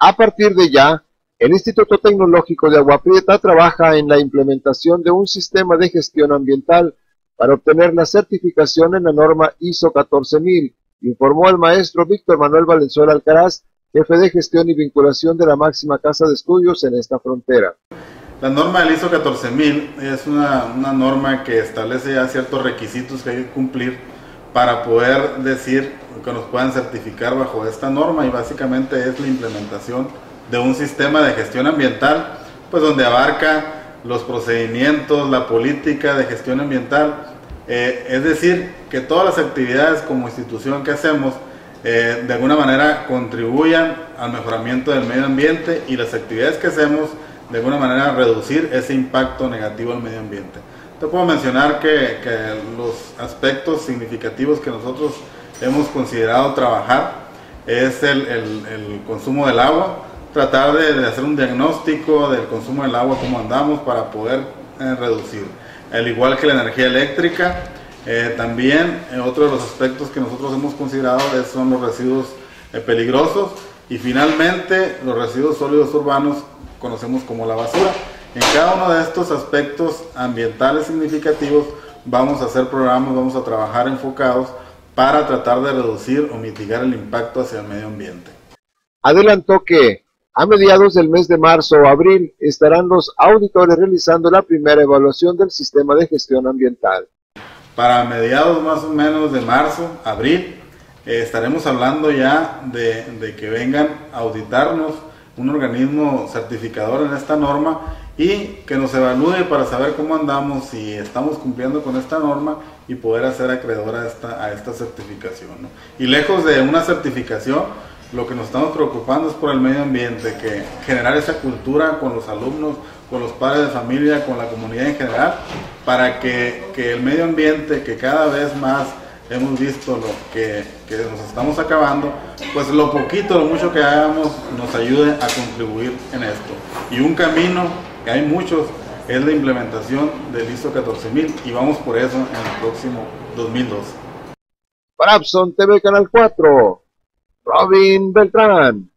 A partir de ya, el Instituto Tecnológico de Agua Prieta trabaja en la implementación de un sistema de gestión ambiental para obtener la certificación en la norma ISO 14000, informó el maestro Víctor Manuel Valenzuela Alcaraz, jefe de gestión y vinculación de la máxima casa de estudios en esta frontera. La norma del ISO 14000 es una, una norma que establece ya ciertos requisitos que hay que cumplir para poder decir que nos puedan certificar bajo esta norma y básicamente es la implementación de un sistema de gestión ambiental, pues donde abarca los procedimientos, la política de gestión ambiental, eh, es decir, que todas las actividades como institución que hacemos eh, de alguna manera contribuyan al mejoramiento del medio ambiente y las actividades que hacemos de alguna manera reducir ese impacto negativo al medio ambiente. Te puedo mencionar que, los aspectos significativos que nosotros hemos considerado trabajar es el, consumo del agua, tratar de, hacer un diagnóstico del consumo del agua, cómo andamos para poder eh, reducir. Al igual que la energía eléctrica, eh, también eh, otro de los aspectos que nosotros hemos considerado son los residuos peligrosos y finalmente los residuos sólidos urbanos conocemos como la basura. En cada uno de estos aspectos ambientales significativos vamos a hacer programas, vamos a trabajar enfocados para tratar de reducir o mitigar el impacto hacia el medio ambiente. Adelantó que a mediados del mes de marzo o abril estarán los auditores realizando la primera evaluación del sistema de gestión ambiental. Para mediados más o menos de marzo, abril, eh, estaremos hablando ya de, de que vengan a auditarnos un organismo certificador en esta norma y que nos evalúe para saber cómo andamos, si estamos cumpliendo con esta norma y poder hacer acreedora a esta, a esta certificación. Y lejos de una certificación, lo que nos estamos preocupando es por el medio ambiente, que generar esa cultura con los alumnos, con los padres de familia, con la comunidad en general, para que, que el medio ambiente, que cada vez más hemos visto lo que, que, nos estamos acabando, pues lo poquito, lo mucho que hagamos nos ayude a contribuir en esto. Y un camino, que hay muchos, es la implementación del ISO 14000 y vamos por eso en el próximo 2012. Para Abson TV Canal 4, Robin Beltrán.